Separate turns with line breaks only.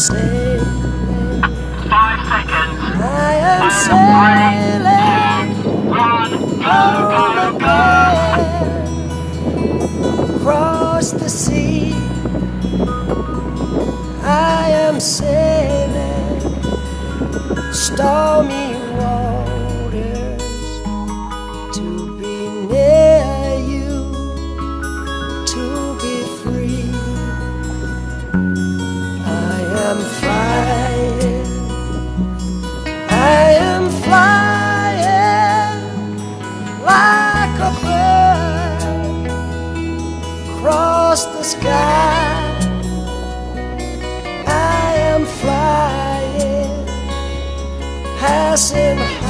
sailing.
Five seconds.
I am
Five,
sailing
One, go, go, go.
Across the sea. I am sailing stormy am flying, I am flying like a bird across the sky. I am flying, passing high